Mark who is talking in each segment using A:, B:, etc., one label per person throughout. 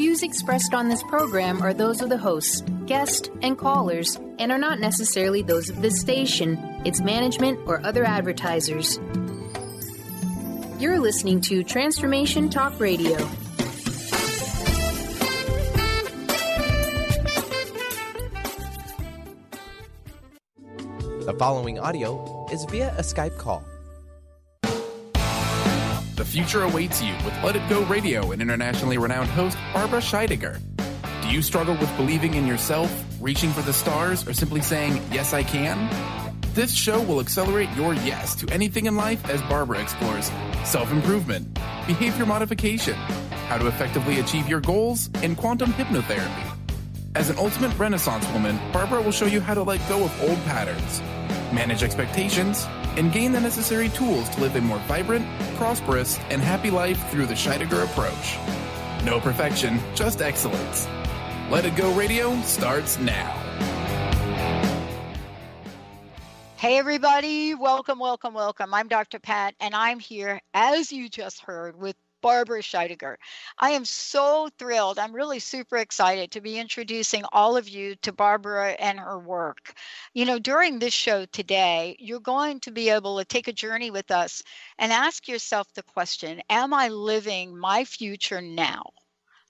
A: views expressed on this program are those of the hosts, guests, and callers, and are not necessarily those of this station, its management, or other advertisers. You're listening to Transformation Talk Radio.
B: The following audio is via a Skype call.
C: Future awaits you with Let It Go Radio and internationally renowned host Barbara Scheidegger. Do you struggle with believing in yourself, reaching for the stars, or simply saying, Yes, I can? This show will accelerate your yes to anything in life as Barbara explores self improvement, behavior modification, how to effectively achieve your goals, and quantum hypnotherapy. As an ultimate Renaissance woman, Barbara will show you how to let go of old patterns, manage expectations, and gain the necessary tools to live a more vibrant, prosperous, and happy life through the Scheidegger approach. No perfection, just excellence. Let It Go Radio starts now.
D: Hey, everybody. Welcome, welcome, welcome. I'm Dr. Pat, and I'm here, as you just heard, with Barbara Scheidegger. I am so thrilled. I'm really super excited to be introducing all of you to Barbara and her work. You know, during this show today, you're going to be able to take a journey with us and ask yourself the question Am I living my future now?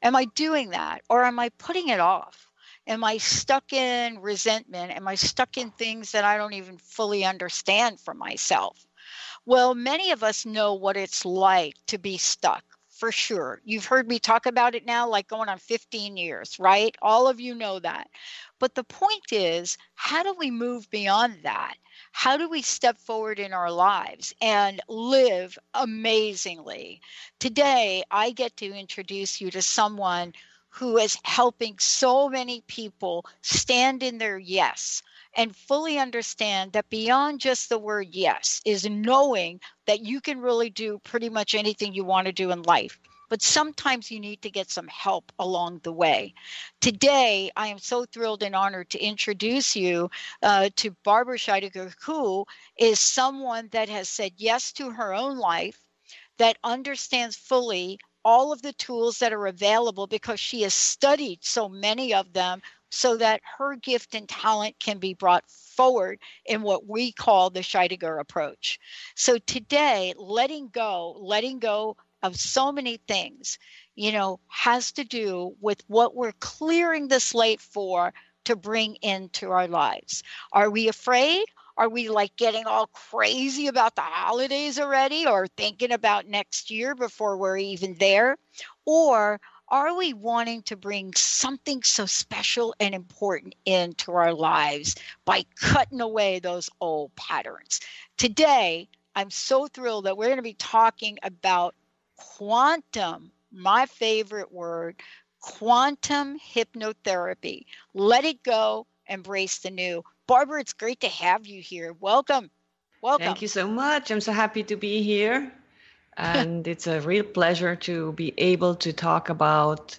D: Am I doing that? Or am I putting it off? Am I stuck in resentment? Am I stuck in things that I don't even fully understand for myself? Well, many of us know what it's like to be stuck for sure. You've heard me talk about it now, like going on 15 years, right? All of you know that. But the point is, how do we move beyond that? How do we step forward in our lives and live amazingly? Today, I get to introduce you to someone who is helping so many people stand in their yes and fully understand that beyond just the word yes is knowing that you can really do pretty much anything you want to do in life. But sometimes you need to get some help along the way. Today, I am so thrilled and honored to introduce you uh, to Barbara Scheidegger, who is someone that has said yes to her own life, that understands fully all of the tools that are available because she has studied so many of them so that her gift and talent can be brought forward in what we call the Scheidegger approach. So today, letting go, letting go of so many things, you know, has to do with what we're clearing the slate for to bring into our lives. Are we afraid? Are we like getting all crazy about the holidays already or thinking about next year before we're even there? Or are we wanting to bring something so special and important into our lives by cutting away those old patterns? Today, I'm so thrilled that we're going to be talking about quantum, my favorite word, quantum hypnotherapy. Let it go, embrace the new. Barbara, it's great to have you here. Welcome. Welcome.
E: Thank you so much. I'm so happy to be here and it's a real pleasure to be able to talk about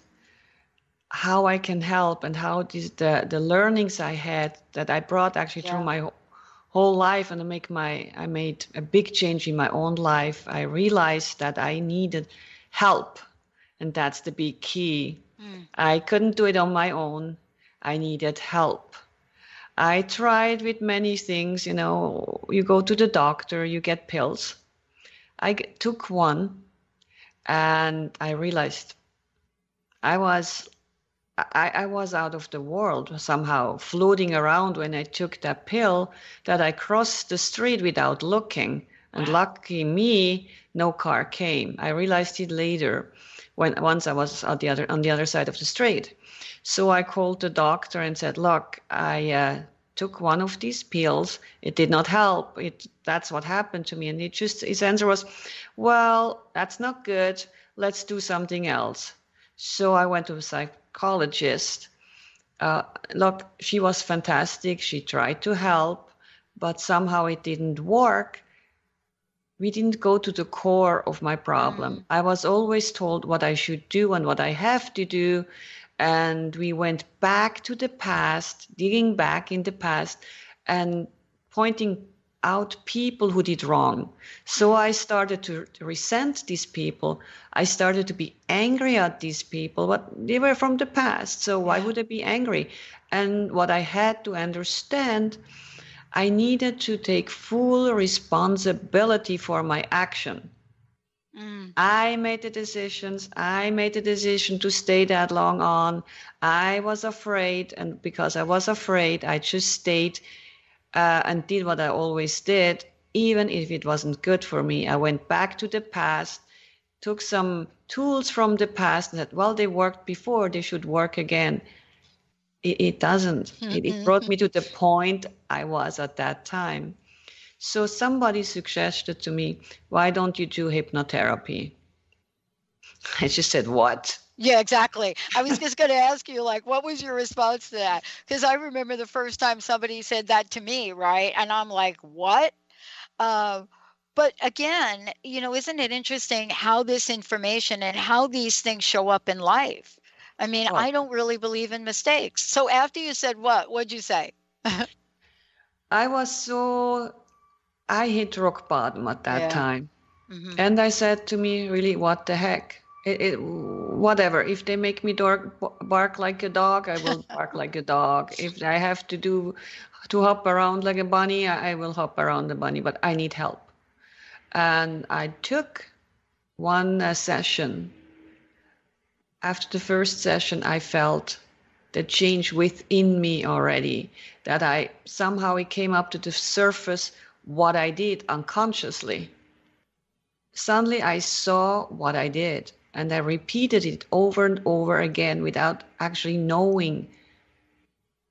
E: how I can help and how these, the the learnings I had that I brought actually yeah. through my whole life and I make my I made a big change in my own life. I realized that I needed help and that's the big key. Mm. I couldn't do it on my own. I needed help. I tried with many things, you know, you go to the doctor, you get pills I took one and I realized I was I, I, was out of the world somehow floating around when I took that pill that I crossed the street without looking. And lucky me, no car came. I realized it later when once I was on the other on the other side of the street. So I called the doctor and said, "Look, I uh, took one of these pills. It did not help. It that's what happened to me. And it just his answer was, Well, that's not good. Let's do something else. So I went to a psychologist. Uh, look, she was fantastic. She tried to help, but somehow it didn't work. We didn't go to the core of my problem. Mm. I was always told what I should do and what I have to do and we went back to the past, digging back in the past and pointing out people who did wrong. So I started to, to resent these people. I started to be angry at these people, but they were from the past. So why would I be angry? And what I had to understand, I needed to take full responsibility for my action. Mm. I made the decisions. I made the decision to stay that long on. I was afraid, and because I was afraid, I just stayed uh, and did what I always did, even if it wasn't good for me. I went back to the past, took some tools from the past, and said, well, they worked before, they should work again. It, it doesn't. Mm-hmm. It, it brought me to the point I was at that time. So somebody suggested to me, why don't you do hypnotherapy? I just said, what?
D: Yeah, exactly. I was just going to ask you, like, what was your response to that? Because I remember the first time somebody said that to me, right? And I'm like, what? Uh, but again, you know, isn't it interesting how this information and how these things show up in life? I mean, oh. I don't really believe in mistakes. So after you said what, what'd you say?
E: I was so I hit rock bottom at that yeah. time. Mm-hmm. And I said to me, really, what the heck? It, it, whatever. If they make me dark, bark like a dog, I will bark like a dog. If I have to do to hop around like a bunny, I, I will hop around the bunny. But I need help. And I took one uh, session. After the first session, I felt the change within me already. That I somehow it came up to the surface what I did unconsciously. Suddenly I saw what I did and I repeated it over and over again without actually knowing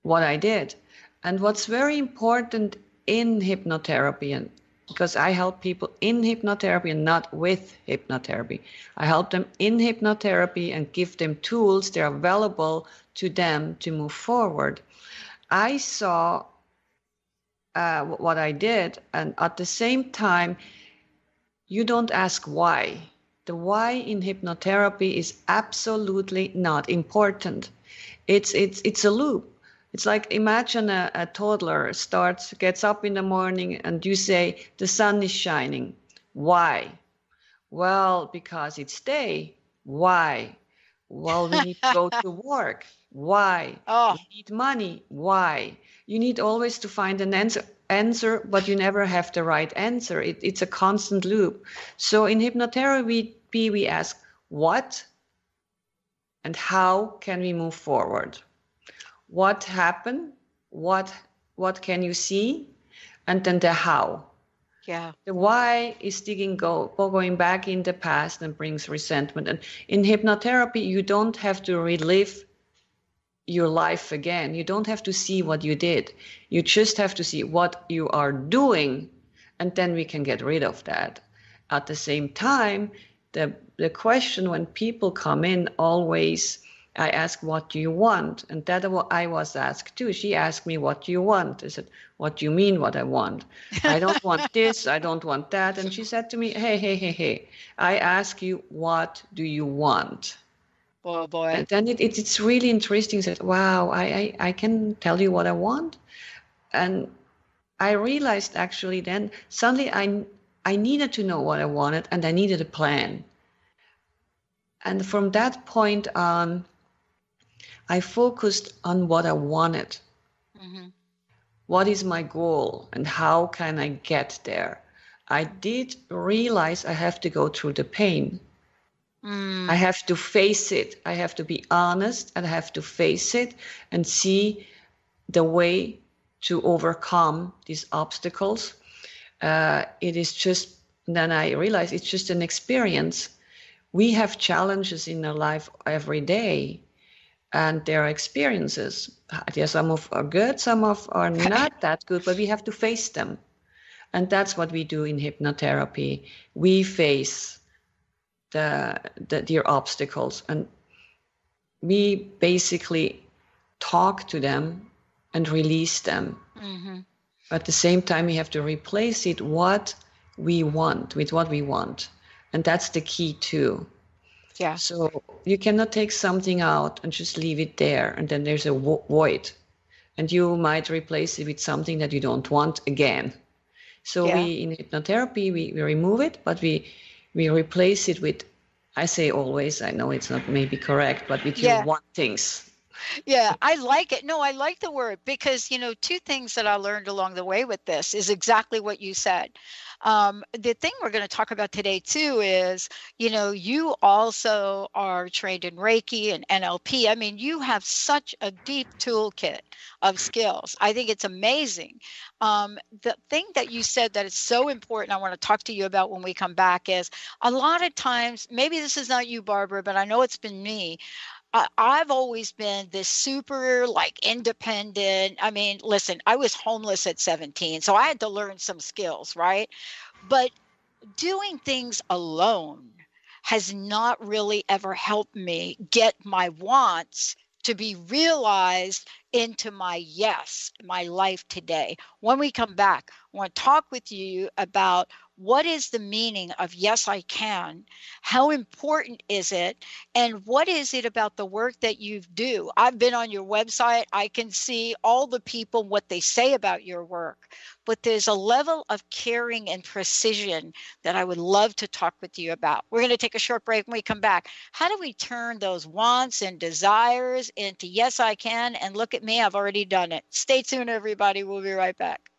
E: what I did. And what's very important in hypnotherapy, and because I help people in hypnotherapy and not with hypnotherapy, I help them in hypnotherapy and give them tools that are available to them to move forward. I saw uh, what I did. And at the same time, you don't ask why. The why in hypnotherapy is absolutely not important. It's it's it's a loop. It's like imagine a, a toddler starts gets up in the morning and you say the sun is shining. Why? Well, because it's day. Why? Well, we need to go to work. Why? Oh. We need money. Why? You need always to find an answer answer but you never have the right answer. It, it's a constant loop. So in hypnotherapy we ask what and how can we move forward? What happened what what can you see? And then the how.
D: Yeah.
E: The why is digging go going back in the past and brings resentment. And in hypnotherapy you don't have to relive your life again. You don't have to see what you did. You just have to see what you are doing, and then we can get rid of that. At the same time, the the question when people come in always I ask what do you want, and that what I was asked too. She asked me what do you want. I said, what do you mean what I want? I don't want this. I don't want that. And she said to me, hey hey hey hey, I ask you what do you want?
D: Oh boy.
E: And then it, it, it's really interesting that, wow, I, I, I can tell you what I want. And I realized actually then suddenly I, I needed to know what I wanted and I needed a plan. And from that point on, I focused on what I wanted. Mm-hmm. What is my goal and how can I get there? I did realize I have to go through the pain Mm. I have to face it. I have to be honest and I have to face it and see the way to overcome these obstacles. Uh, it is just, then I realize it's just an experience. We have challenges in our life every day, and there are experiences. Yeah, some of are good, some of are not that good, but we have to face them. And that's what we do in hypnotherapy. We face the, the their obstacles. And we basically talk to them and release them. Mm-hmm. at the same time we have to replace it what we want with what we want. And that's the key too.
D: Yeah.
E: So you cannot take something out and just leave it there and then there's a void. And you might replace it with something that you don't want again. So
D: Yeah.
E: we in hypnotherapy we, we remove it, but we we replace it with I say always, I know it's not maybe correct, but with
D: Yeah.
E: you want things.
D: Yeah, I like it. No, I like the word because, you know, two things that I learned along the way with this is exactly what you said. Um, the thing we're going to talk about today, too, is, you know, you also are trained in Reiki and NLP. I mean, you have such a deep toolkit of skills. I think it's amazing. Um, the thing that you said that is so important, I want to talk to you about when we come back is a lot of times, maybe this is not you, Barbara, but I know it's been me. I've always been this super like independent. I mean, listen, I was homeless at 17, so I had to learn some skills, right? But doing things alone has not really ever helped me get my wants to be realized into my yes, my life today. When we come back, I want to talk with you about what is the meaning of yes, I can? How important is it? And what is it about the work that you do? I've been on your website. I can see all the people, what they say about your work, but there's a level of caring and precision that I would love to talk with you about. We're going to take a short break when we come back. How do we turn those wants and desires into yes, I can? And look at me, I've already done it. Stay tuned, everybody. We'll be right back.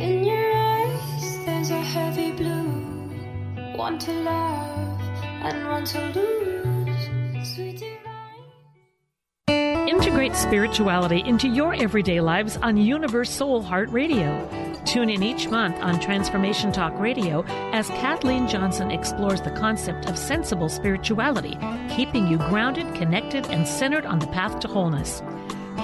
F: In your eyes, there's a heavy blue. One to love and one to lose. Sweet divine.
G: Integrate spirituality into your everyday lives on Universe Soul Heart Radio. Tune in each month on Transformation Talk Radio as Kathleen Johnson explores the concept of sensible spirituality, keeping you grounded, connected, and centered on the path to wholeness.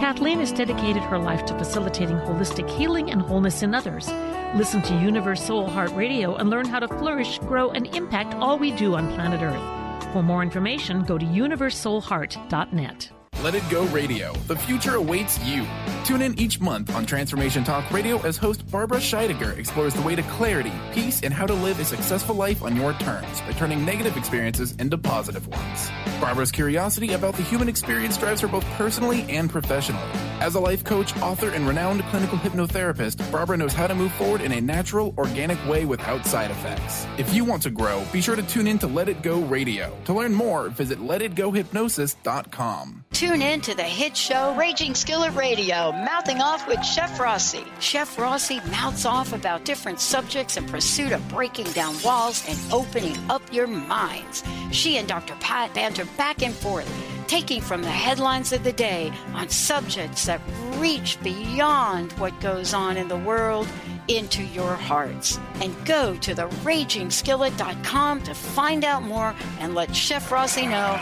G: Kathleen has dedicated her life to facilitating holistic healing and wholeness in others. Listen to Universe Soul Heart Radio and learn how to flourish, grow, and impact all we do on planet Earth. For more information, go to universesoulheart.net.
C: Let It Go Radio. The future awaits you. Tune in each month on Transformation Talk Radio as host Barbara Scheidegger explores the way to clarity, peace, and how to live a successful life on your terms by turning negative experiences into positive ones. Barbara's curiosity about the human experience drives her both personally and professionally. As a life coach, author, and renowned clinical hypnotherapist, Barbara knows how to move forward in a natural, organic way without side effects. If you want to grow, be sure to tune in to Let It Go Radio. To learn more, visit letitgohypnosis.com.
D: Tune in to the hit show Raging Skillet Radio, mouthing off with Chef Rossi. Chef Rossi mouths off about different subjects in pursuit of breaking down walls and opening up your minds. She and Dr. Pat banter back and forth, taking from the headlines of the day on subjects that reach beyond what goes on in the world into your hearts. And go to theragingskillet.com to find out more and let Chef Rossi know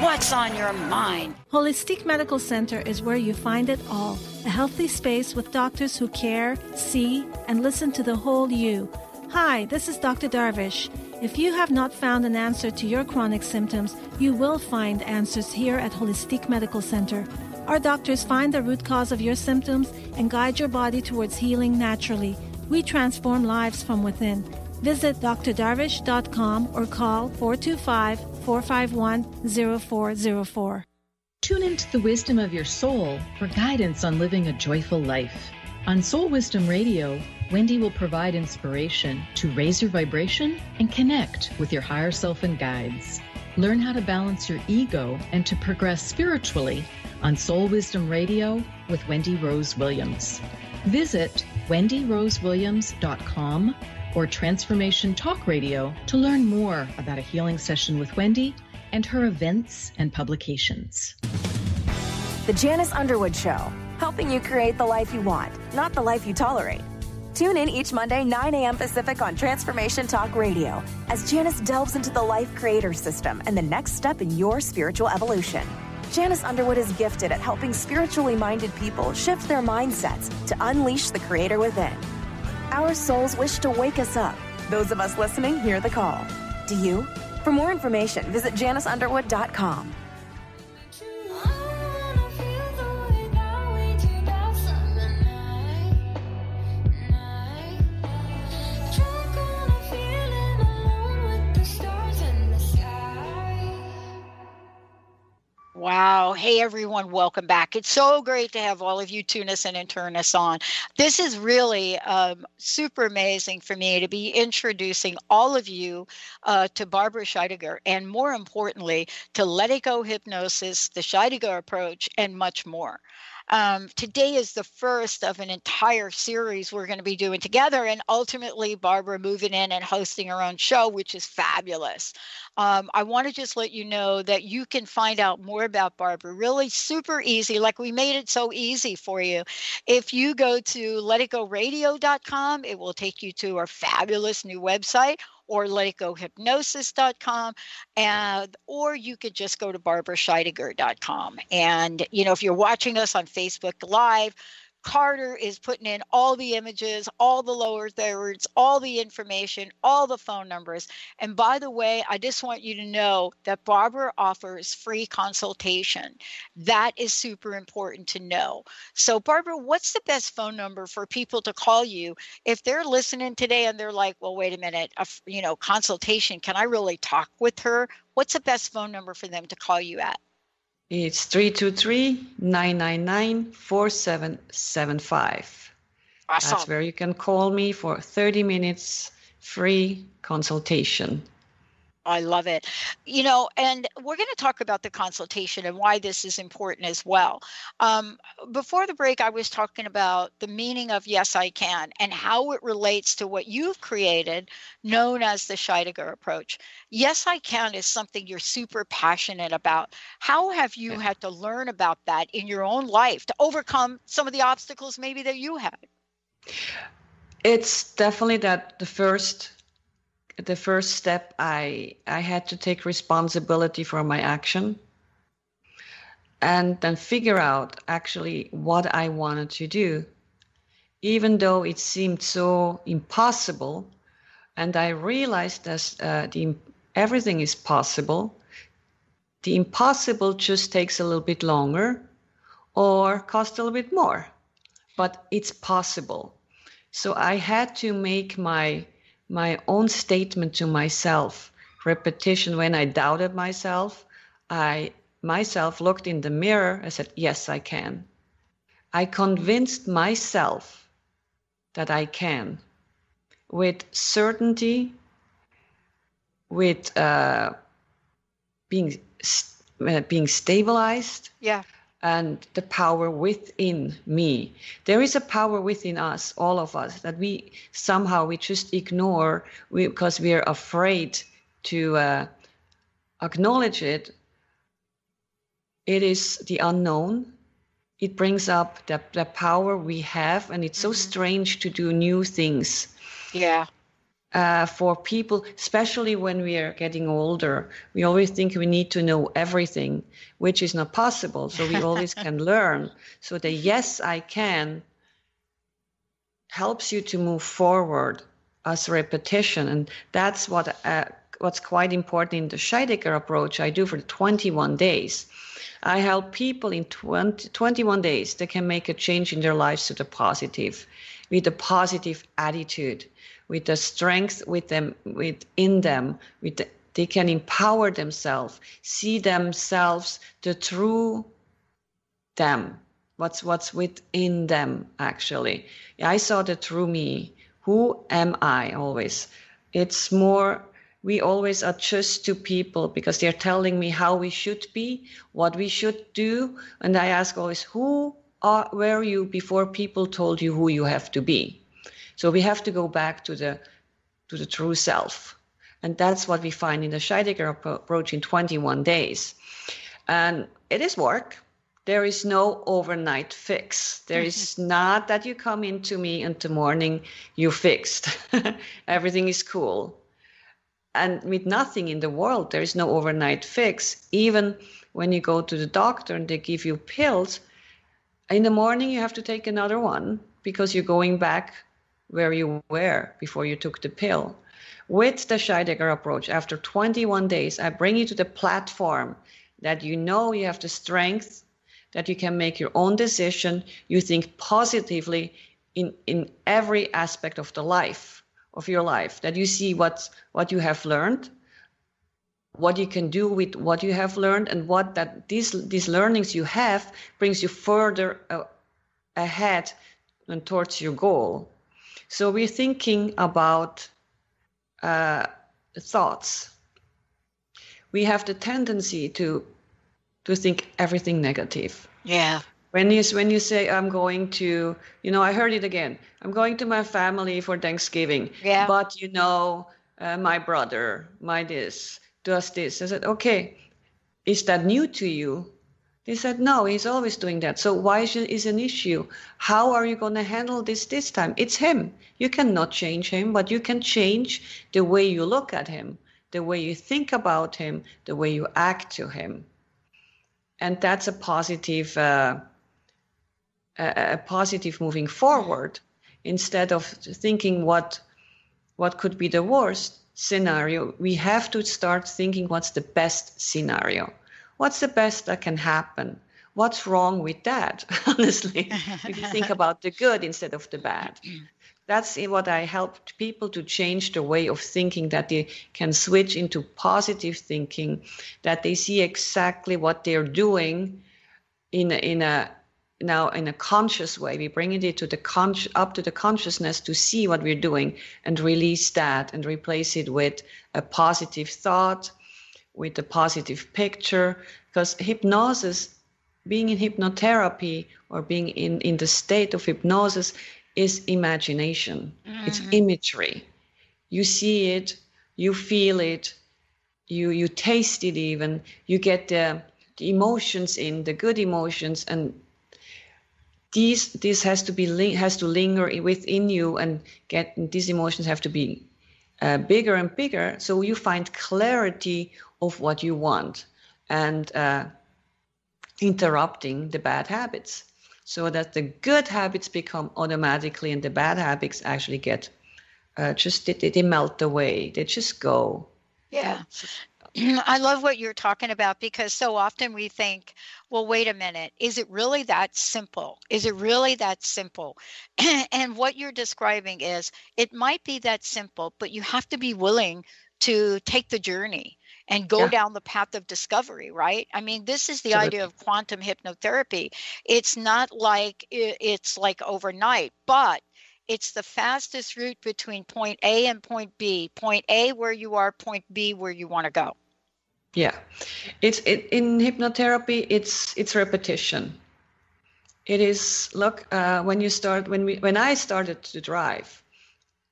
D: what's on your mind.
H: Holistic Medical Center is where you find it all a healthy space with doctors who care, see, and listen to the whole you. Hi, this is Dr. Darvish. If you have not found an answer to your chronic symptoms, you will find answers here at Holistic Medical Center. Our doctors find the root cause of your symptoms and guide your body towards healing naturally. We transform lives from within. Visit drdarvish.com or call 425 451 0404.
I: Tune into the wisdom of your soul for guidance on living a joyful life. On Soul Wisdom Radio, Wendy will provide inspiration to raise your vibration and connect with your higher self and guides. Learn how to balance your ego and to progress spiritually on Soul Wisdom Radio with Wendy Rose Williams. Visit wendyrosewilliams.com or Transformation Talk Radio to learn more about a healing session with Wendy and her events and publications.
J: The Janice Underwood Show, helping you create the life you want, not the life you tolerate. Tune in each Monday, 9 a.m. Pacific on Transformation Talk Radio as Janice delves into the life creator system and the next step in your spiritual evolution. Janice Underwood is gifted at helping spiritually minded people shift their mindsets to unleash the creator within. Our souls wish to wake us up. Those of us listening hear the call. Do you? For more information, visit janiceunderwood.com.
D: Wow. Hey, everyone, welcome back. It's so great to have all of you tune us in and turn us on. This is really um, super amazing for me to be introducing all of you uh, to Barbara Scheidegger and, more importantly, to Let It Go Hypnosis, the Scheidegger approach, and much more. Um, today is the first of an entire series we're going to be doing together, and ultimately, Barbara moving in and hosting her own show, which is fabulous. Um, I want to just let you know that you can find out more about Barbara really super easy, like we made it so easy for you. If you go to letitgoradio.com, it will take you to our fabulous new website or letitgohypnosis.com and or you could just go to barbarascheidegger.com and you know if you're watching us on facebook live Carter is putting in all the images, all the lower thirds, all the information, all the phone numbers. And by the way, I just want you to know that Barbara offers free consultation. That is super important to know. So, Barbara, what's the best phone number for people to call you if they're listening today and they're like, well, wait a minute, a, you know, consultation, can I really talk with her? What's the best phone number for them to call you at?
E: It's 323-999-4775.
D: Awesome.
E: That's where you can call me for 30 minutes free consultation.
D: I love it. You know, and we're going to talk about the consultation and why this is important as well. Um, before the break, I was talking about the meaning of Yes, I Can and how it relates to what you've created, known as the Scheidegger approach. Yes, I Can is something you're super passionate about. How have you had to learn about that in your own life to overcome some of the obstacles maybe that you had?
E: It's definitely that the first the first step i i had to take responsibility for my action and then figure out actually what i wanted to do. Even though it seemed so impossible and i realized that uh, the, everything is possible the impossible just takes a little bit longer or costs a little bit more but it's possible. So i had to make my my own statement to myself repetition when i doubted myself i myself looked in the mirror i said yes i can. I convinced myself that i can with certainty with uh, being uh, being stabilized.
D: Yeah
E: and the power within me. There is a power within us all of us that we somehow we just ignore we, because we are afraid to uh, acknowledge it. It is the unknown. It brings up the, the power we have and it's so mm-hmm. strange to do new things.
D: Yeah
E: uh, for people, especially when we are getting older, we always think we need to know everything, which is not possible. So we always can learn. So the yes, I can helps you to move forward as repetition. And that's what uh, what's quite important in the Scheidegger approach I do for 21 days. I help people in 20, 21 days they can make a change in their lives to the positive with a positive attitude with the strength with them within them with the, they can empower themselves see themselves the true them what's what's within them actually. I saw the true me. Who am i always? It's more we always adjust to people because they're telling me how we should be what we should do and i ask always who are, were you before people told you who you have to be so we have to go back to the to the true self. And that's what we find in the Scheidegger approach in 21 days. And it is work. There is no overnight fix. There is mm-hmm. not that you come into me in the morning, you fixed. Everything is cool. And with nothing in the world, there is no overnight fix. Even when you go to the doctor and they give you pills, in the morning you have to take another one because you're going back where you were before you took the pill. With the Scheidegger approach, after 21 days, I bring you to the platform that you know you have the strength, that you can make your own decision, you think positively in, in every aspect of the life of your life, that you see what what you have learned what you can do with what you have learned and what that these these learnings you have brings you further uh, ahead and towards your goal so we're thinking about uh, thoughts. We have the tendency to to think everything negative.
D: Yeah.
E: when you when you say i'm going to you know i heard it again. I'm going to my family for thanksgiving.
D: Yeah.
E: but you know uh, my brother my this does this. I said okay. Is that new to you they said no he's always doing that. So why is it an issue? How are you going to handle this this time? It's him. You cannot change him but you can change the way you look at him the way you think about him the way you act to him. And that's a positive uh, a, a positive moving forward. Instead of thinking what what could be the worst scenario we have to start thinking what's the best scenario what's the best that can happen? What's wrong with that honestly? If you think about the good instead of the bad. Mm-hmm. That's what i helped people to change the way of thinking that they can switch into positive thinking that they see exactly what they're doing in a, in a now in a conscious way. We bring it to the con- up to the consciousness to see what we're doing and release that and replace it with a positive thought with a positive picture because hypnosis being in hypnotherapy or being in in the state of hypnosis is imagination. It's imagery. You see it you feel it you you taste it even. You get the, the emotions in the good emotions and these this has to be has to linger within you and get these emotions have to be uh, bigger and bigger. So you find clarity of what you want and uh, interrupting the bad habits so that the good habits become automatically and the bad habits actually get uh, just they, they melt away they just go
D: Yeah. I love what you're talking about because so often we think, well, wait a minute, is it really that simple? Is it really that simple? and what you're describing is it might be that simple, but you have to be willing to take the journey and go
E: Yeah.
D: down the path of discovery, right? I mean, this is the idea of quantum hypnotherapy. It's not like it's like overnight, but it's the fastest route between point A and point B. Point A where you are, point B where you want to go.
E: Yeah, it's it, in hypnotherapy. It's it's repetition. It is look uh, when you start when we when I started to drive,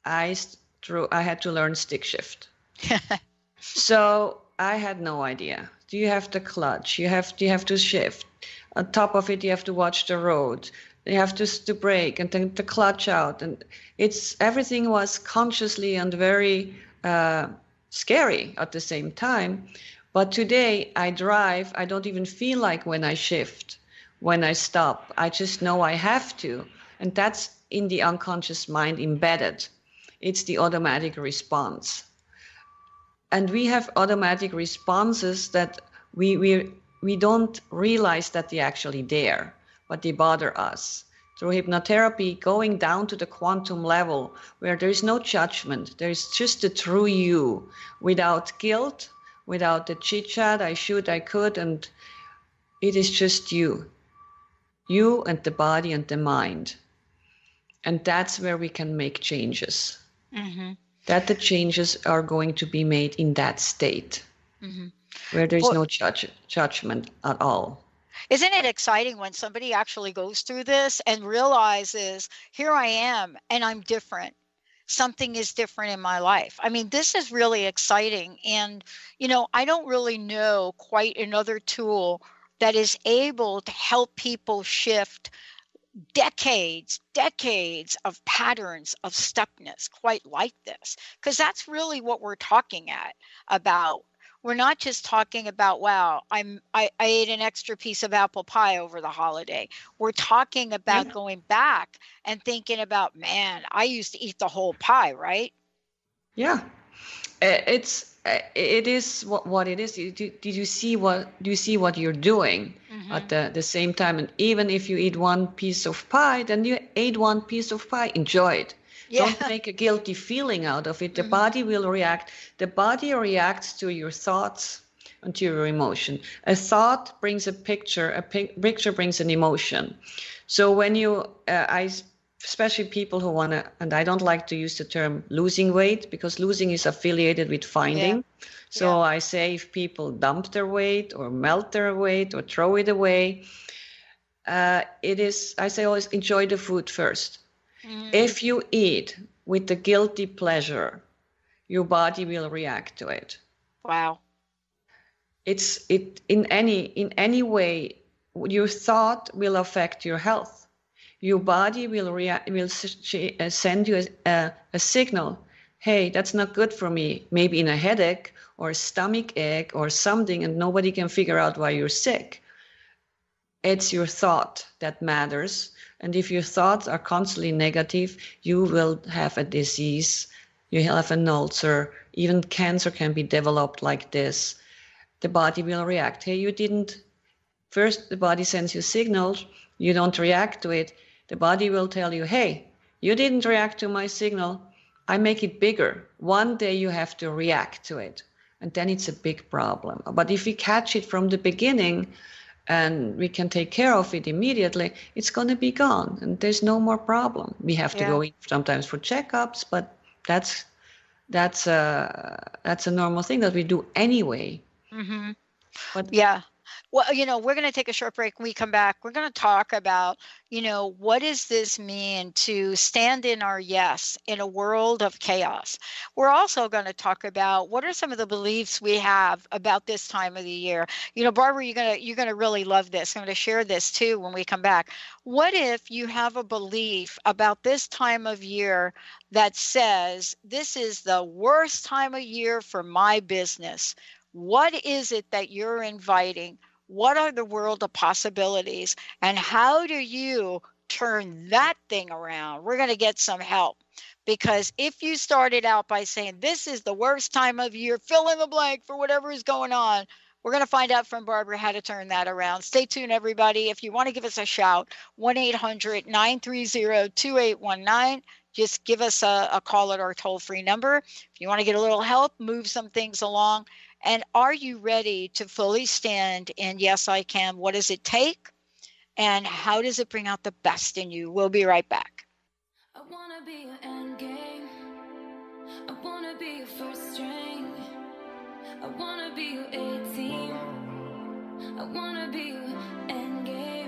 E: I drew I had to learn stick shift. so I had no idea. Do you have to clutch? You have you have to shift. On top of it, you have to watch the road. You have to to brake and then to clutch out, and it's everything was consciously and very uh, scary at the same time. But today I drive, I don't even feel like when I shift, when I stop. I just know I have to. And that's in the unconscious mind embedded. It's the automatic response. And we have automatic responses that we, we, we don't realize that they're actually there, but they bother us. Through hypnotherapy, going down to the quantum level where there is no judgment, there is just the true you without guilt, without the chit chat, I should, I could, and it is just you. You and the body and the mind. And that's where we can make changes.
D: hmm
E: That the changes are going to be made in that state
D: hmm
E: where there's
D: Well-
E: no judge, judgment at all.
D: Isn't it exciting when somebody actually goes through this and realizes, here I am and I'm different? Something is different in my life. I mean, this is really exciting. And, you know, I don't really know quite another tool that is able to help people shift decades, decades of patterns of stuckness quite like this. Because that's really what we're talking at about we're not just talking about wow i'm I, I ate an extra piece of apple pie over the holiday we're talking about
E: Yeah.
D: going back and thinking about man i used to eat the whole pie right
E: Yeah. It's it is what, what it is. Did, did you see what do you see what you're doing mm-hmm. at the, the same time? And even if you eat one piece of pie, then you ate one piece of pie. Enjoy it. Yeah. Don't make a guilty feeling out of it. The mm-hmm. body will react. The body reacts to your thoughts and to your emotion. A thought brings a picture. A picture brings an emotion. So when you, uh, I especially people who want to and i don't like to use the term losing weight because losing is affiliated with finding yeah. so yeah. i say if people dump their weight or melt their weight or throw it away uh, it is i say always enjoy the food 1st mm-hmm. if you eat with the guilty pleasure your body will react to it
D: wow
E: it's it in any in any way your thought will affect your health your body will react, will uh, send you a, a, signal. Hey, that's not good for me. Maybe in a headache or a stomach ache or something, and nobody can figure out why you're sick. It's your thought that matters. And if your thoughts are constantly negative, you will have a disease. You have an ulcer. Even cancer can be developed like this. The body will react. Hey, you didn't. First, the body sends you signals. You don't react to it the body will tell you, hey, you didn't react to my signal. I make it bigger. One day you have to react to it. And then it's a big problem. But if we catch it from the beginning and we can take care of it immediately, it's going to be gone and there's no more problem. We have to yeah. go in sometimes for checkups, but that's that's a that's a normal thing that we do anyway.
D: Mm-hmm. But yeah, well, you know, we're going to take a short break. When we come back, we're going to talk about, you know, what does this mean to stand in our yes in a world of chaos? We're also going to talk about what are some of the beliefs we have about this time of the year. You know, Barbara, you're going to you're going to really love this. I'm going to share this too when we come back. What if you have a belief about this time of year that says this is the worst time of year for my business? What is it that you're inviting? What are the world of possibilities? And how do you turn that thing around? We're going to get some help. Because if you started out by saying, This is the worst time of year, fill in the blank for whatever is going on, we're going to find out from Barbara how to turn that around. Stay tuned, everybody. If you want to give us a shout, 1 800 930 2819. Just give us a, a call at our toll free number. If you want to get a little help, move some things along, and are you ready to fully stand in Yes, I Can? What does it take? And how does it bring out the best in you? We'll be right back. I want to be end game. I want to be first string. I want to be your 18. I want to be end game,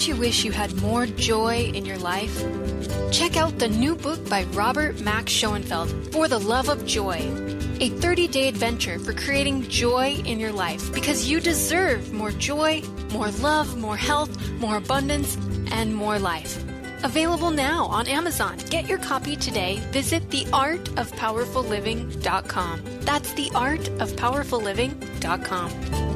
A: Don't you wish you had more joy in your life? Check out the new book by Robert Max Schoenfeld, For the Love of Joy. A 30 day adventure for creating joy in your life because you deserve more joy, more love, more health, more abundance, and more life. Available now on Amazon. Get your copy today. Visit theartofpowerfulliving.com. That's theartofpowerfulliving.com.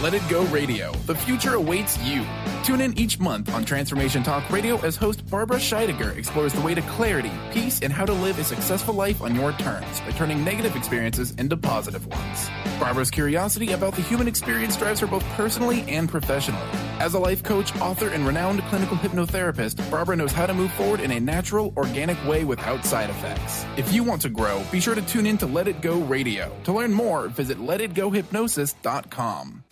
C: Let It Go Radio. The future awaits you. Tune in each month on Transformation Talk Radio as host Barbara Scheidegger explores the way to clarity, peace, and how to live a successful life on your terms by turning negative experiences into positive ones. Barbara's curiosity about the human experience drives her both personally and professionally. As a life coach, author, and renowned clinical hypnotherapist, Barbara knows how to move forward in a natural, organic way without side effects. If you want to grow, be sure to tune in to Let It Go Radio. To learn more, visit letitgohypnosis.com.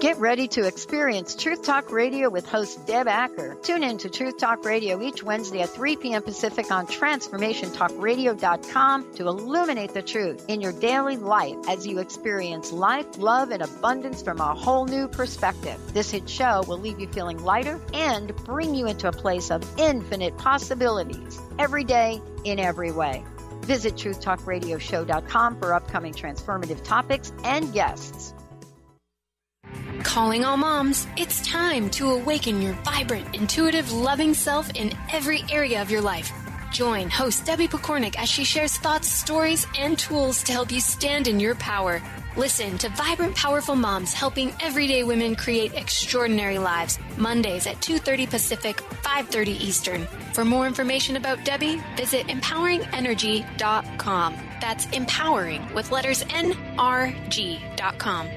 D: Get ready to experience Truth Talk Radio with host Deb Acker. Tune in to Truth Talk Radio each Wednesday at 3 p.m. Pacific on TransformationTalkRadio.com to illuminate the truth in your daily life as you experience life, love, and abundance from a whole new perspective. This hit show will leave you feeling lighter and bring you into a place of infinite possibilities every day in every way. Visit truthtalkradioshow.com for upcoming transformative topics and guests.
K: Calling all moms, it's time to awaken your vibrant, intuitive, loving self in every area of your life. Join host Debbie Pokornik as she shares thoughts, stories, and tools to help you stand in your power. Listen to Vibrant Powerful Moms helping everyday women create extraordinary lives. Mondays at 2:30 Pacific, 5:30 Eastern. For more information about Debbie, visit empoweringenergy.com. That's empowering with letters N R G.com.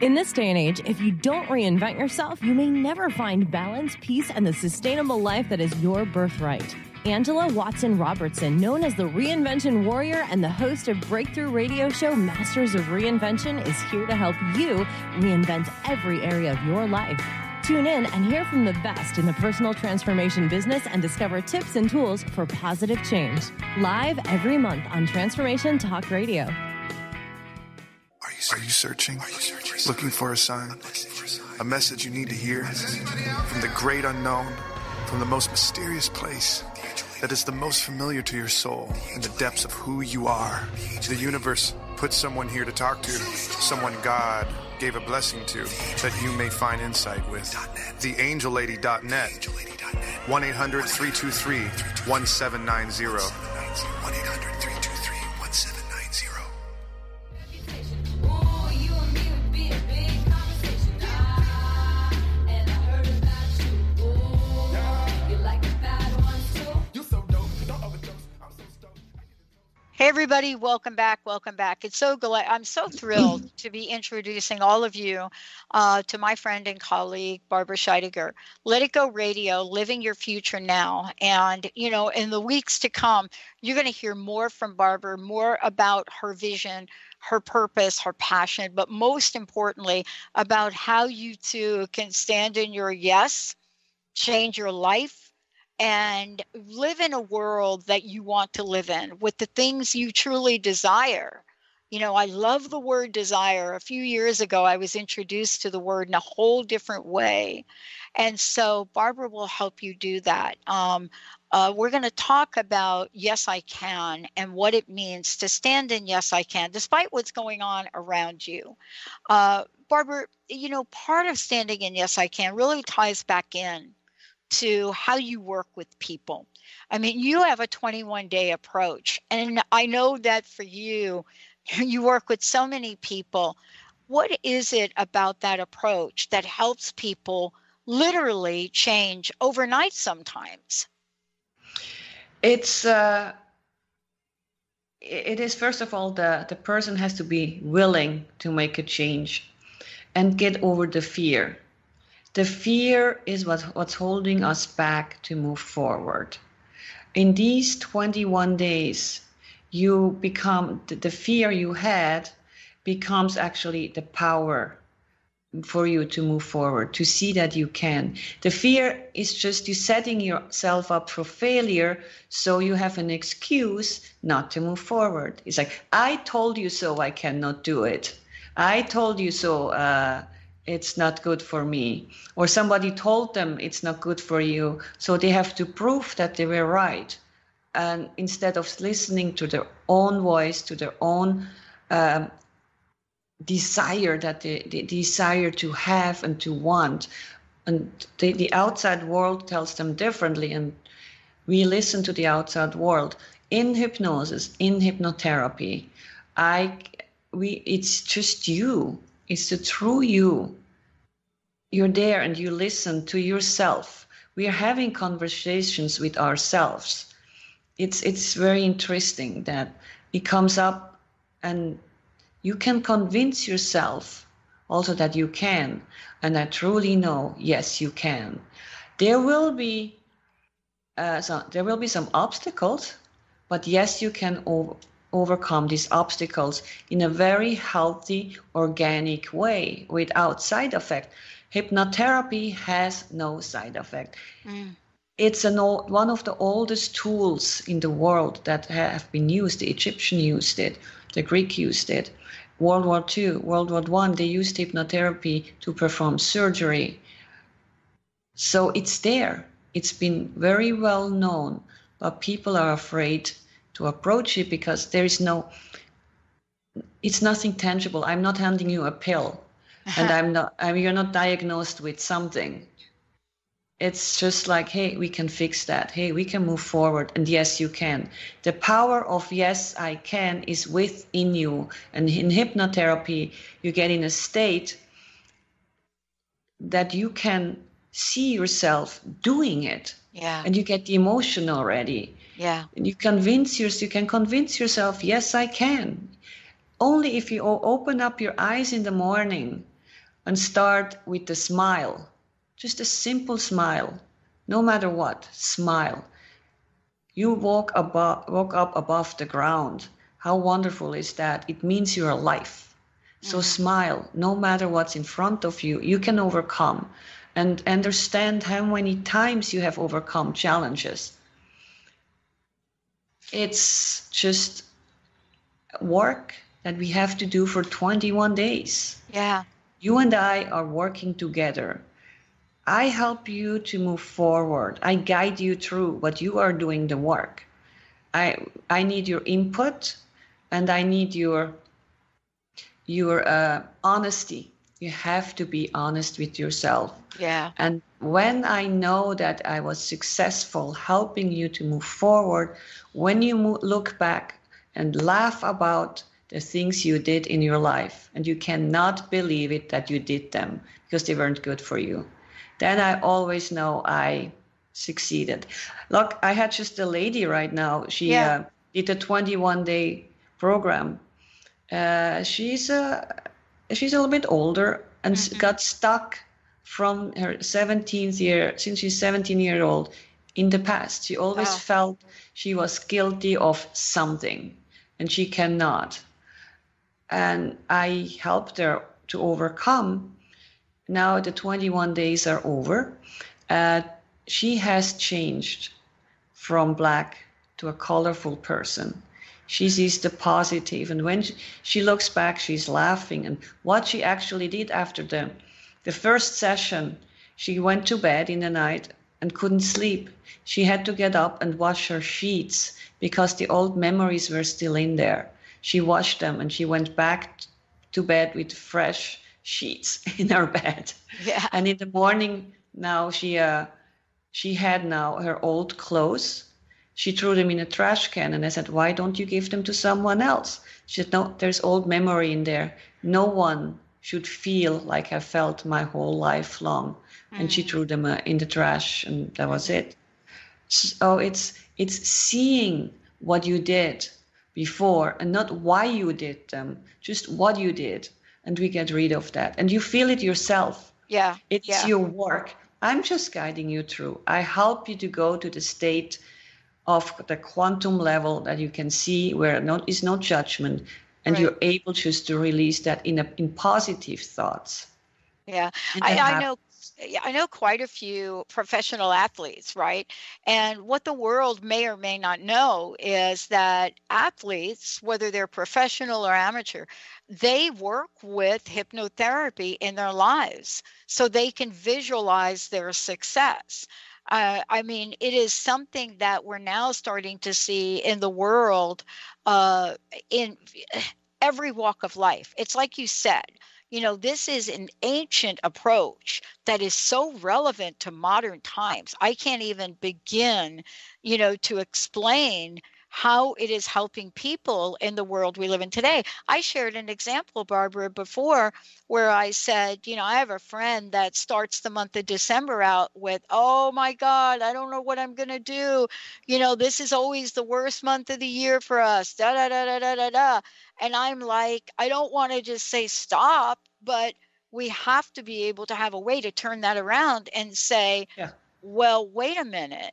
L: In this day and age, if you don't reinvent yourself, you may never find balance, peace, and the sustainable life that is your birthright. Angela Watson Robertson, known as the Reinvention Warrior and the host of breakthrough radio show Masters of Reinvention, is here to help you reinvent every area of your life. Tune in and hear from the best in the personal transformation business and discover tips and tools for positive change. Live every month on Transformation Talk Radio.
M: Are you, searching? Are you searching? Looking for a sign? A message you need to hear? From the great unknown, from the most mysterious place that is the most familiar to your soul in the depths of who you are. The universe put someone here to talk to, someone God gave a blessing to, that you may find insight with. TheAngelLady.net. 1 800 323 1790. 1 800 323
D: Hey everybody, welcome back, welcome back. It's so glad I'm so thrilled to be introducing all of you uh, to my friend and colleague Barbara Scheidegger. Let It Go Radio, living your future now. And you know, in the weeks to come, you're going to hear more from Barbara, more about her vision, her purpose, her passion, but most importantly, about how you too can stand in your yes, change your life and live in a world that you want to live in with the things you truly desire. You know, I love the word desire. A few years ago, I was introduced to the word in a whole different way. And so, Barbara will help you do that. Um, uh, we're going to talk about Yes, I Can and what it means to stand in Yes, I Can, despite what's going on around you. Uh, Barbara, you know, part of standing in Yes, I Can really ties back in to how you work with people. I mean, you have a 21 day approach, and I know that for you, you work with so many people. What is it about that approach that helps people literally change overnight sometimes?
E: It's uh, it is first of all the the person has to be willing to make a change and get over the fear the fear is what, what's holding us back to move forward. In these 21 days, you become the, fear you had becomes actually the power for you to move forward, to see that you can. The fear is just you setting yourself up for failure so you have an excuse not to move forward. It's like, I told you so, I cannot do it. I told you so, uh, it's not good for me. Or somebody told them it's not good for you so they have to prove that they were right. And instead of listening to their own voice to their own um, desire that they, they, desire to have and to want and the, the outside world tells them differently and we listen to the outside world. In hypnosis in hypnotherapy i we it's just you it's the true you. You're there and you listen to yourself. We are having conversations with ourselves. It's it's very interesting that it comes up and you can convince yourself also that you can. And I truly know, yes, you can. There will be uh, some, there will be some obstacles, but yes, you can over, overcome these obstacles in a very healthy, organic way without side effect. Hypnotherapy has no side effect. Mm. It's an old, one of the oldest tools in the world that have been used. The Egyptian used it, the Greek used it. World War II, World War One, they used hypnotherapy to perform surgery. So it's there. It's been very well known but people are afraid to approach it because there is no it's nothing tangible. I'm not handing you a pill and i'm not i mean you're not diagnosed with something. It's just like hey we can fix that. Hey we can move forward and yes you can. The power of yes i can is within you. And in hypnotherapy you get in a state that you can see yourself doing it.
D: Yeah.
E: And you get the emotion already
D: yeah.
E: And you convince yourself you can convince yourself yes i can. Only if you open up your eyes in the morning and start with a smile just a simple smile no matter what smile. You walk above walk up above the ground. How wonderful is that? It means you're alive so mm. smile no matter what's in front of you you can overcome. And understand how many times you have overcome challenges it's just work that we have to do for 21 days
D: yeah
E: you and i are working together I help you to move forward. I guide you through, but you are doing the work. I I need your input, and I need your your uh, honesty. You have to be honest with yourself.
D: Yeah.
E: And when I know that I was successful helping you to move forward, when you mo- look back and laugh about the things you did in your life, and you cannot believe it that you did them because they weren't good for you then I always know I succeeded. Look, I had just a lady right now. She
D: Yeah.
E: uh, did a 21 day program. Uh, she's a she's a little bit older and s- got stuck from her 17th year since she's 17 year old in the past. She always felt she was guilty of something and she cannot. And I helped her to overcome now the 21 days are over. Uh, she has changed from black to a colorful person. She sees the positive, and when she, she looks back, she's laughing. And what she actually did after the the first session, she went to bed in the night and couldn't sleep. She had to get up and wash her sheets because the old memories were still in there. She washed them and she went back to bed with fresh sheets in her bed.
D: Yeah.
E: And in the morning now she uh she had now her old clothes. She threw them in a trash can and I said, Why don't you give them to someone else? She said, No, there's old memory in there. No one should feel like I felt my whole life long. And she threw them uh, in the trash and that was it. So it's it's seeing what you did before and not why you did them, just what you did and we get rid of that. And you feel it yourself.
D: Yeah.
E: It's
D: yeah.
E: your work. I'm just guiding you through. I help you to go to the state of the quantum level that you can see where no, is no judgment and
D: Right.
E: you're able just to release that in a, in positive thoughts.
D: Yeah, I, I know. I know quite a few professional athletes, right? And what the world may or may not know is that athletes, whether they're professional or amateur, they work with hypnotherapy in their lives so they can visualize their success. Uh, I mean, it is something that we're now starting to see in the world uh, in every walk of life. It's like you said, you know, this is an ancient approach that is so relevant to modern times. I can't even begin, you know, to explain how it is helping people in the world we live in today. I shared an example, Barbara, before where I said, you know, I have a friend that starts the month of December out with, oh my God, I don't know what I'm going to do. You know, this is always the worst month of the year for us. Da da da da da da da. And I'm like, I don't want to just say stop, but we have to be able to have a way to turn that around and say,
E: Yeah.
D: well, wait a minute.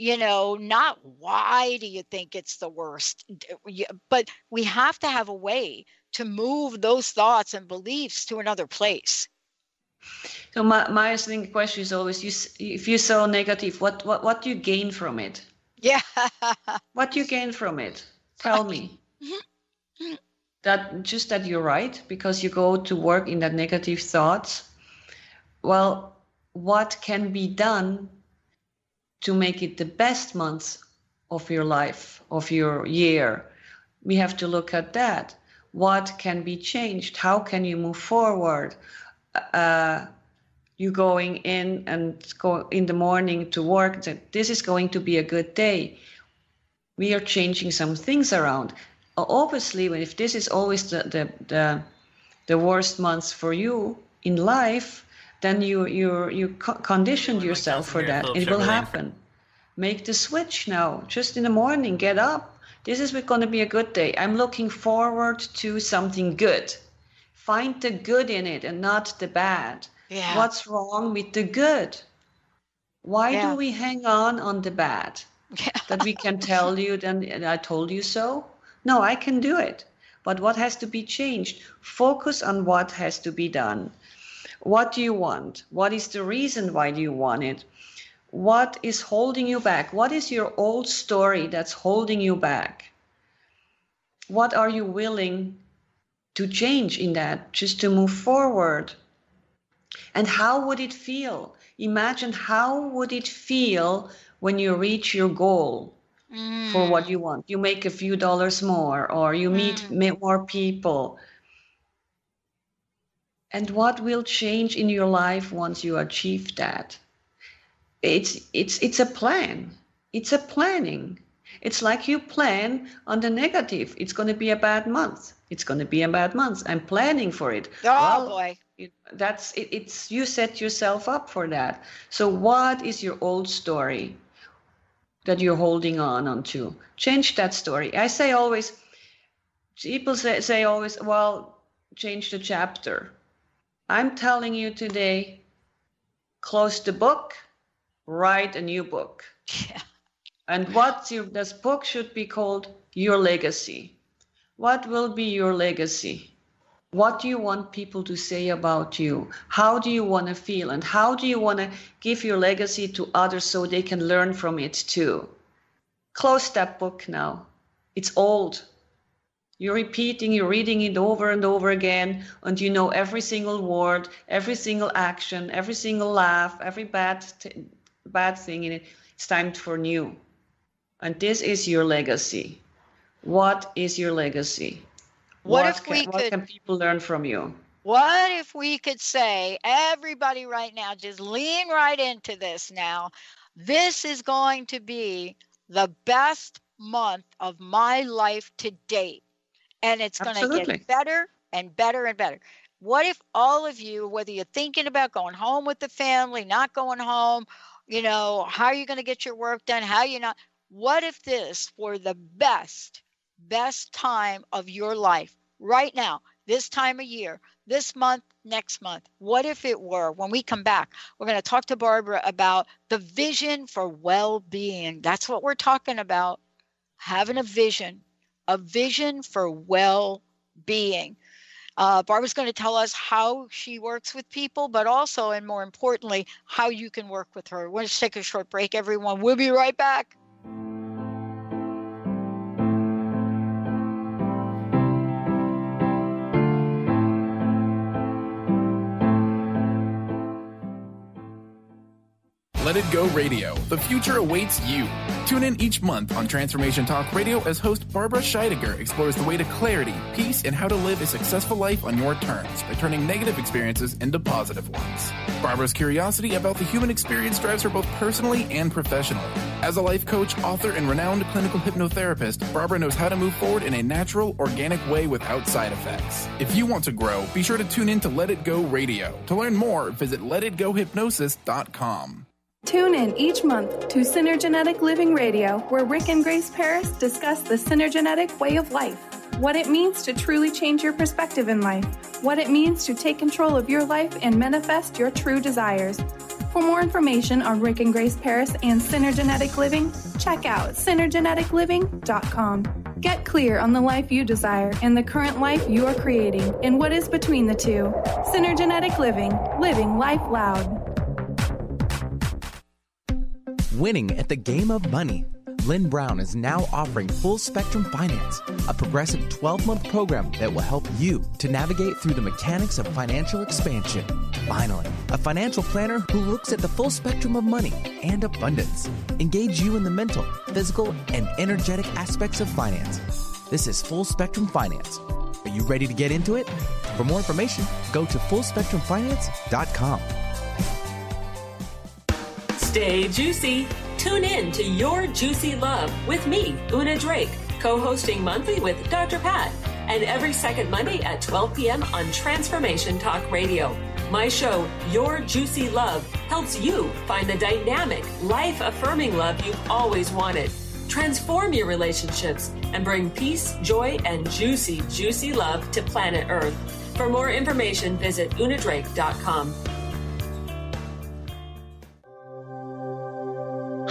D: You know, not why do you think it's the worst, but we have to have a way to move those thoughts and beliefs to another place.
E: So my, my think question is always, you, if you're so negative, what, what, what do you gain from it?
D: Yeah.
E: What do you gain from it? Tell me. that just that you're right because you go to work in that negative thoughts. Well, what can be done to make it the best month of your life, of your year. We have to look at that. What can be changed? How can you move forward? Uh, you going in and go in the morning to work that this is going to be a good day we are changing some things around obviously if this is always the the the, the worst months for you in life then you you you conditioned yourself for that it will happen make the switch now just in the morning get up this is going to be a good day i'm looking forward to something good find the good in it and not the bad
D: yeah.
E: What's wrong with the good? Why
D: Yeah.
E: do we hang on on the bad? Yeah. That we can tell you, then I told you so? No, I can do it. But what has to be changed? Focus on what has to be done. What do you want? What is the reason why do you want it? What is holding you back? What is your old story that's holding you back? What are you willing to change in that just to move forward? And how would it feel? Imagine how would it feel when you reach your goal for mm. what you want? You make a few dollars more or you meet mm. ma- more people. And what will change in your life once you achieve that? It's it's it's a plan. It's a planning. It's like you plan on the negative. It's going to be a bad month. It's going to be a bad month. I'm planning for it.
D: Oh
E: Well,
D: boy.
E: it- that's it, it's you set yourself up for that so what is your old story that you're holding on onto change that story i say always people say, say always well change the chapter i'm telling you today close the book write a new book. Yeah. and what your this book should be called your legacy. What will be your legacy? What do you want people to say about you? How do you want to feel? And how do you want to give your legacy to others so they can learn from it too? Close that book now. It's old you're repeating you're reading it over and over again and you know every single word every single action every single laugh every bad t- bad thing in it. It's time for new. And this is your legacy. What is your legacy?
D: What if
E: can,
D: we
E: what
D: could-
E: can people learn from you?
D: What if we could say, everybody right now, just lean right into this now. This is going to be the best month of my life to date. And it's going to get better and better and better. What if all of you, whether you're thinking about going home with the family, not going home, you know, how are you going to get your work done? How you not? What if this were the best, best time of your life right now, this time of year, this month, next month? What if it were when we come back? We're going to talk to Barbara about the vision for well being. That's what we're talking about. Having a vision, a vision for well being. Uh, Barbara's going to tell us how she works with people, but also, and more importantly, how you can work with her. We'll just take a short break, everyone. We'll be right back.
C: Let It Go Radio. The future awaits you. Tune in each month on Transformation Talk Radio as host Barbara Scheidegger explores the way to clarity, peace, and how to live a successful life on your terms by turning negative experiences into positive ones. Barbara's curiosity about the human experience drives her both personally and professionally. As a life coach, author, and renowned clinical hypnotherapist, Barbara knows how to move forward in a natural, organic way without side effects. If you want to grow, be sure to tune in to Let It Go Radio. To learn more, visit letitgohypnosis.com.
N: Tune in each month to Synergenetic Living Radio, where Rick and Grace Paris discuss the synergenetic way of life, what it means to truly change your perspective in life, what it means to take control of your life and manifest your true desires. For more information on Rick and Grace Paris and Synergenetic Living, check out synergeneticliving.com. Get clear on the life you desire and the current life you are creating and what is between the two. Synergenetic Living, living life loud.
B: Winning at the game of money. Lynn Brown is now offering Full Spectrum Finance, a progressive 12 month program that will help you to navigate through the mechanics of financial expansion. Finally, a financial planner who looks at the full spectrum of money and abundance. Engage you in the mental, physical, and energetic aspects of finance. This is Full Spectrum Finance. Are you ready to get into it? For more information, go to fullspectrumfinance.com.
O: Stay juicy. Tune in to Your Juicy Love with me, Una Drake, co hosting monthly with Dr. Pat, and every second Monday at 12 p.m. on Transformation Talk Radio. My show, Your Juicy Love, helps you find the dynamic, life affirming love you've always wanted. Transform your relationships and bring peace, joy, and juicy, juicy love to planet Earth. For more information, visit unadrake.com.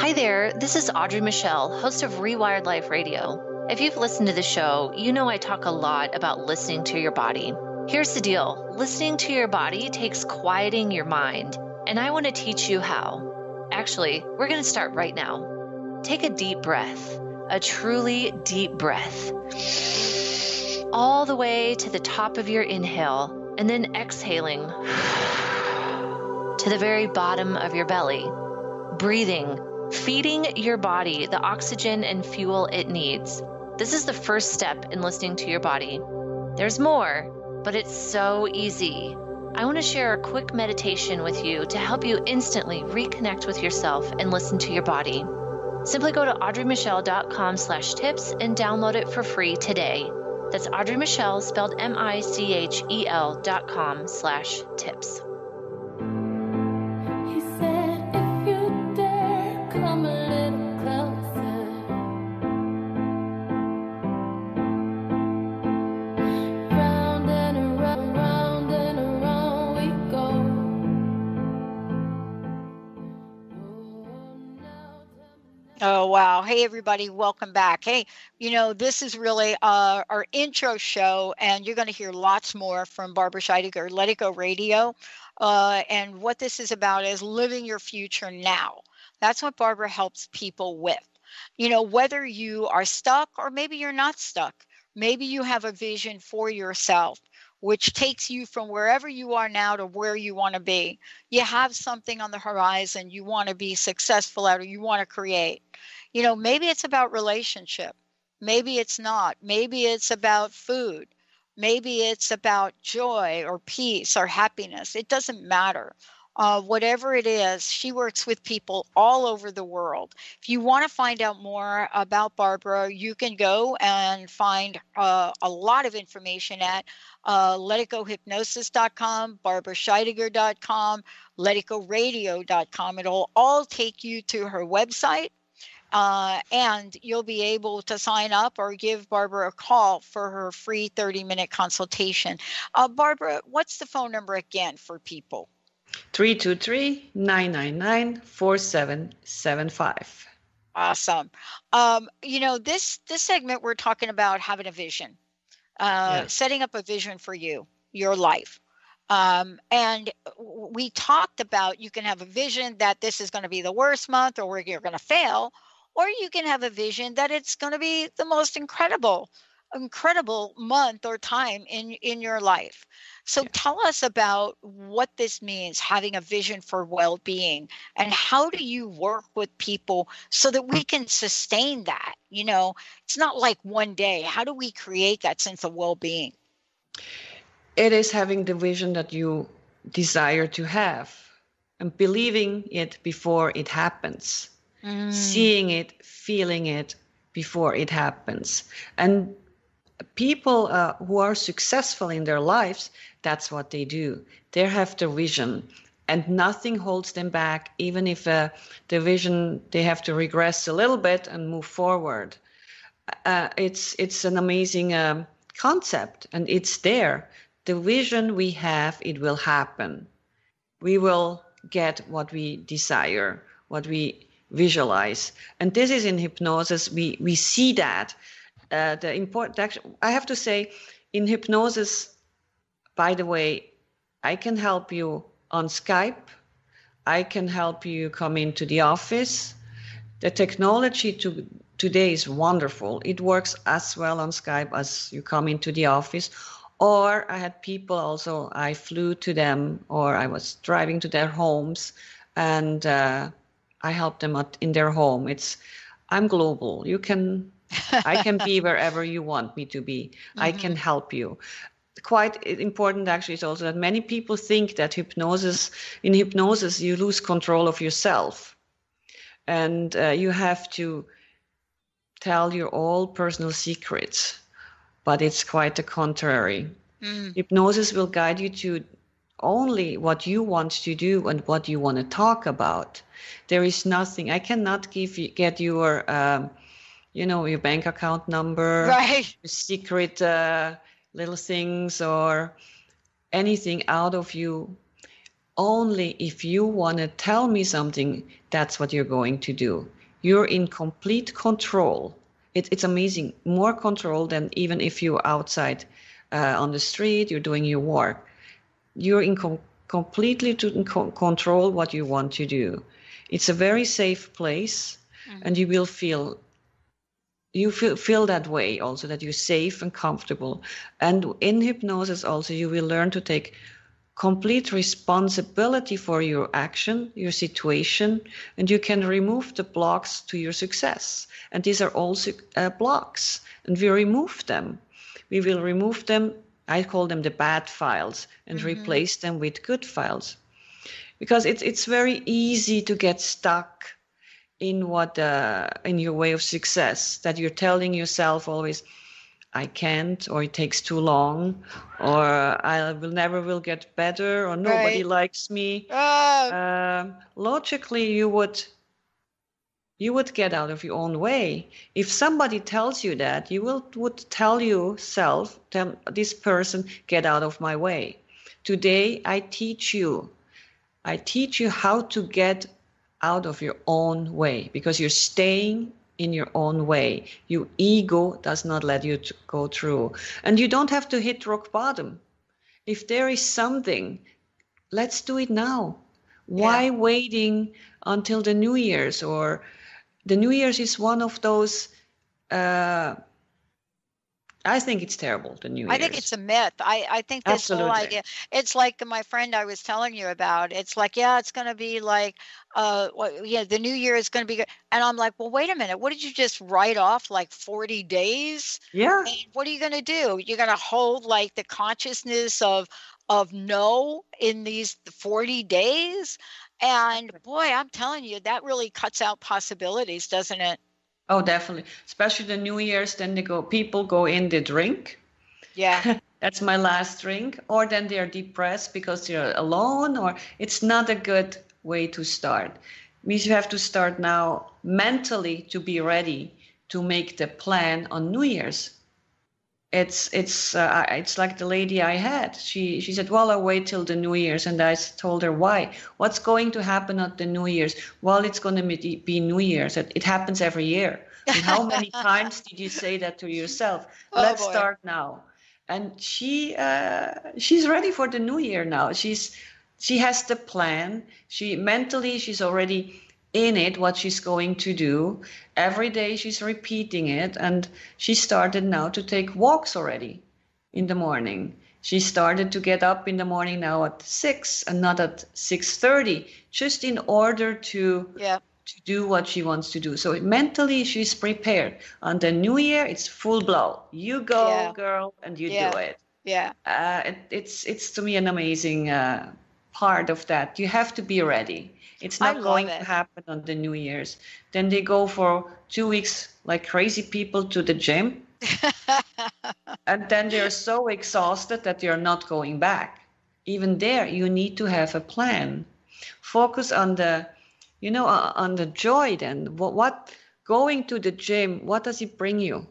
P: Hi there, this is Audrey Michelle, host of Rewired Life Radio. If you've listened to the show, you know I talk a lot about listening to your body. Here's the deal listening to your body takes quieting your mind, and I want to teach you how. Actually, we're going to start right now. Take a deep breath, a truly deep breath, all the way to the top of your inhale, and then exhaling to the very bottom of your belly. Breathing feeding your body the oxygen and fuel it needs. This is the first step in listening to your body. There's more, but it's so easy. I want to share a quick meditation with you to help you instantly reconnect with yourself and listen to your body. Simply go to audreymichelle.com slash tips and download it for free today. That's Audrey Michelle, spelled M-I-C-H-E-L dot com slash tips.
D: Hey, everybody. Welcome back. Hey, you know, this is really uh, our intro show, and you're going to hear lots more from Barbara Scheidegger, Let It Go Radio. Uh, and what this is about is living your future now. That's what Barbara helps people with. You know, whether you are stuck or maybe you're not stuck, maybe you have a vision for yourself which takes you from wherever you are now to where you want to be. You have something on the horizon you want to be successful at or you want to create. You know, maybe it's about relationship. Maybe it's not. Maybe it's about food. Maybe it's about joy or peace or happiness. It doesn't matter. Uh, whatever it is, she works with people all over the world. If you want to find out more about Barbara, you can go and find uh, a lot of information at uh, letitgohypnosis.com, barbarascheidegger.com, letitgoradio.com. It'll all take you to her website. Uh, and you'll be able to sign up or give Barbara a call for her free 30 minute consultation. Uh, Barbara, what's the phone number again for people?
E: 323 999 4775.
D: Awesome. Um, you know, this this segment we're talking about having a vision, uh,
E: Yes.
D: setting up a vision for you, your life. Um, and we talked about you can have a vision that this is going to be the worst month or where you're going to fail, or you can have a vision that it's going to be the most incredible, incredible month or time in in your life. So tell us about what this means, having a vision for well-being, and how do you work with people so that we can sustain that? You know, it's not like one day. How do we create that sense of well-being?
E: It is having the vision that you desire to have and believing it before it happens, seeing it, feeling it before it happens. And people uh, who are successful in their lives, that's what they do. They have the vision, and nothing holds them back, even if uh, the vision they have to regress a little bit and move forward. Uh, it's it's an amazing um, concept, and it's there. The vision we have, it will happen. We will get what we desire, what we visualize, and this is in hypnosis. We we see that uh, the important i have to say in hypnosis by the way i can help you on skype i can help you come into the office the technology to today is wonderful. It works as well on Skype as you come into the office. Or I had people also, I flew to them or I was driving to their homes and uh, I help them at, in their home. It's, I'm global. You can, I can be wherever you want me to be. Mm-hmm. I can help you quite important actually is also that many people think that hypnosis in hypnosis you lose control of yourself and uh, you have to tell your all personal secrets but it's quite the contrary mm. hypnosis will guide you to only what you want to do and what you want to talk about there is nothing i cannot give you get your um, you know your bank account number
D: right
E: secret uh, little things or anything out of you only if you want to tell me something, that's what you're going to do. You're in complete control. It, it's amazing, more control than even if you're outside uh, on the street, you're doing your work. You're in com- completely to co- control what you want to do. It's a very safe place, mm-hmm. and you will feel you feel, feel that way also that you're safe and comfortable and in hypnosis also you will learn to take complete responsibility for your action, your situation, and you can remove the blocks to your success. And these are also uh, blocks, and we remove them. We will remove them, I call them the bad files, and mm-hmm. replace them with good files. Because it's, it's very easy to get stuck in what uh, in your way of success that you're telling yourself always I can't, or it takes too long, or I will never will get better, or nobody right. likes me. Uh, logically, you would you would get out of your own way. If somebody tells you that, you will would tell yourself, tell this person, get out of my way. Today, I teach you. I teach you how to get out of your own way because you're staying in your own way. Your ego does not let you go through. And you don't have to hit rock bottom. If there is something, let's do it now. Why yeah. waiting until the New Year's? Or the New Year's is one of those uh, I think it's terrible. The New Year's.
D: I think it's a myth. I, I think this Absolutely. whole idea. It's like my friend I was telling you about. It's like yeah, it's going to be like uh, well, yeah, the New Year is going to be good. And I'm like, well, wait a minute. What did you just write off like 40 days?
E: Yeah.
D: And what are you going to do? You're going to hold like the consciousness of of no in these 40 days. And boy, I'm telling you, that really cuts out possibilities, doesn't it?
E: Oh, definitely. Especially the New Year's, then they go, people go in, they drink.
D: Yeah.
E: That's my last drink. Or then they're depressed because they're alone, or it's not a good way to start. Means you have to start now mentally to be ready to make the plan on New Year's. It's it's uh, it's like the lady I had. She she said, "Well, I'll wait till the New Year's," and I told her why. What's going to happen at the New Year's? Well, it's going to be New Year's. It happens every year. And how many times did you say that to yourself? Oh, Let's boy. start now. And she uh, she's ready for the New Year now. She's she has the plan. She mentally she's already in it what she's going to do. Every day she's repeating it and she started now to take walks already in the morning. She started to get up in the morning now at 6 and not at 6:30 just in order to
D: yeah.
E: to do what she wants to do. So mentally she's prepared. On the new year it's full blow. You go yeah. girl and you
D: yeah.
E: do it.
D: Yeah.
E: Uh, it, it's it's to me an amazing uh, part of that. You have to be ready it's not going it. to happen on the New Year's. Then they go for two weeks like crazy people to the gym. and then they're so exhausted that they're not going back. Even there, you need to have a plan. Focus on the, you know, uh, on the joy then. What, what going to the gym, what does it bring you?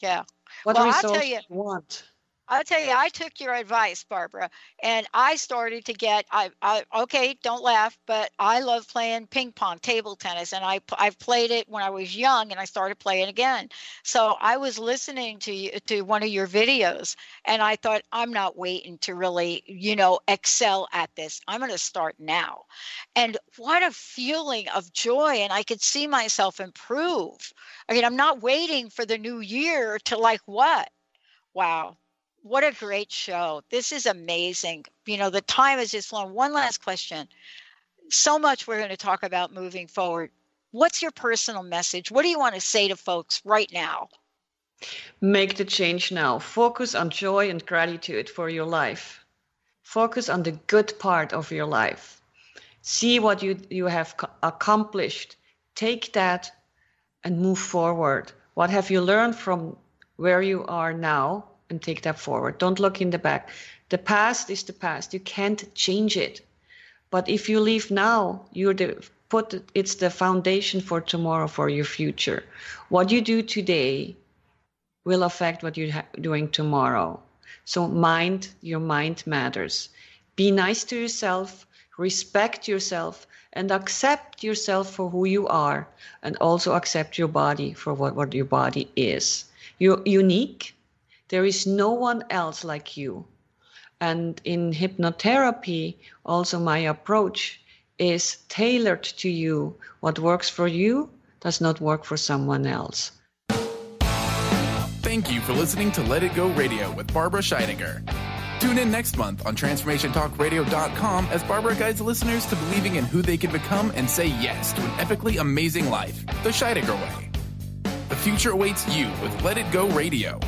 D: Yeah.
E: What
D: well,
E: results
D: you,
E: you want?
D: I'll tell you, I took your advice, Barbara, and I started to get. I, I okay, don't laugh, but I love playing ping pong, table tennis, and I I've played it when I was young, and I started playing again. So I was listening to you, to one of your videos, and I thought I'm not waiting to really, you know, excel at this. I'm going to start now, and what a feeling of joy, and I could see myself improve. I mean, I'm not waiting for the new year to like what. Wow what a great show. This is amazing. You know, the time has just flown. One last question. So much we're going to talk about moving forward. What's your personal message? What do you want to say to folks right now?
E: Make the change now. Focus on joy and gratitude for your life. Focus on the good part of your life. See what you, you have accomplished. Take that and move forward. What have you learned from where you are now? And take that forward. Don't look in the back. The past is the past. You can't change it. But if you leave now, you're the put it's the foundation for tomorrow for your future. What you do today will affect what you're doing tomorrow. So mind, your mind matters. Be nice to yourself, respect yourself, and accept yourself for who you are, and also accept your body for what, what your body is. You're unique there is no one else like you. And in hypnotherapy, also my approach is tailored to you. What works for you does not work for someone else.
C: Thank you for listening to Let It Go Radio with Barbara Scheidegger. Tune in next month on TransformationTalkRadio.com as Barbara guides listeners to believing in who they can become and say yes to an epically amazing life, the Scheidegger way. The future awaits you with Let It Go Radio.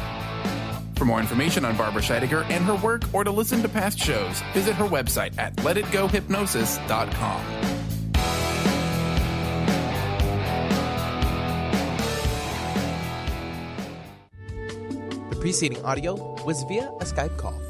C: For more information on Barbara Scheidegger and her work or to listen to past shows, visit her website at letitgohypnosis.com.
B: The preceding audio was via a Skype call.